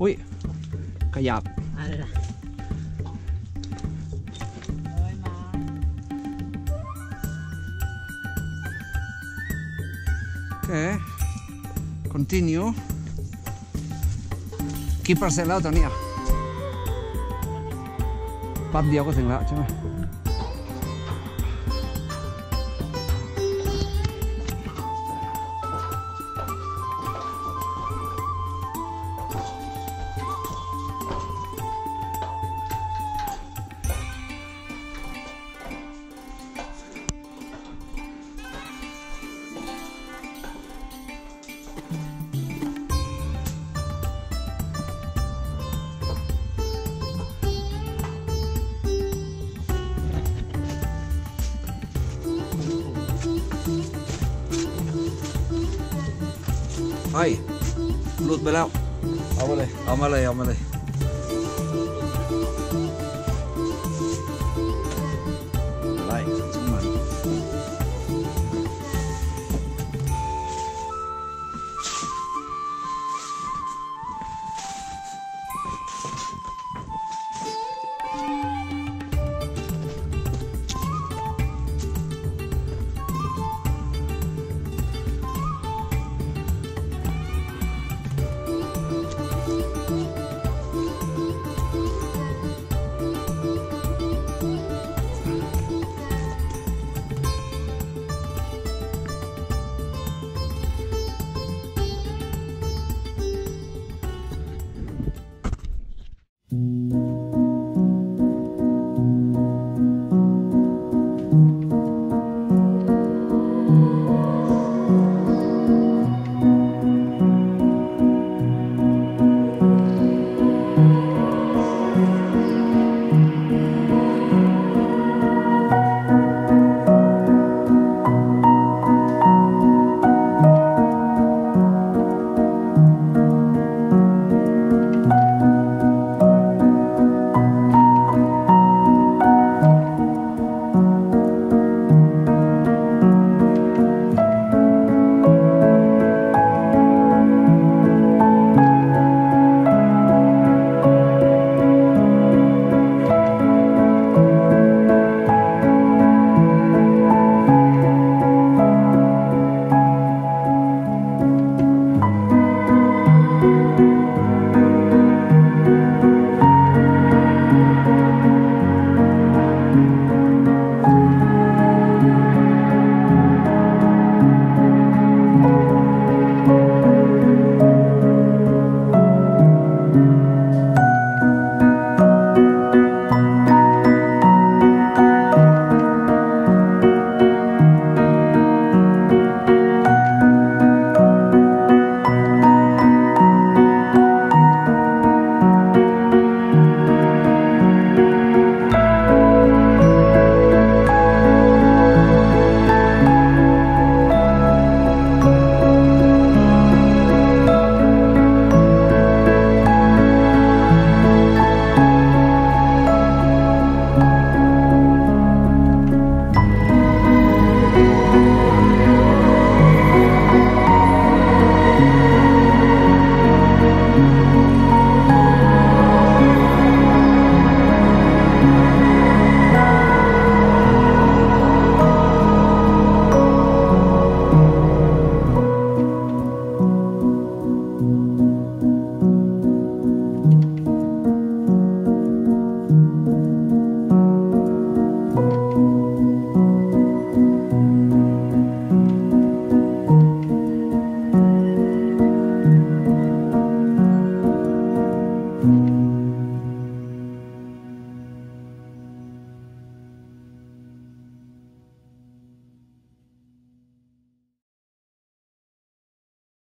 อุ้ย ขยับอะไรล่ะโอเค continue กี่เปอร์เซ็นต์แล้วตอนนี้อะแปั๊บเดียวก็ถึงแล้วใช่ไหม เฮ้ยหลุดไปแล้ว เอามาเลย เอามาเลย เอามาเลย Mm-hmm.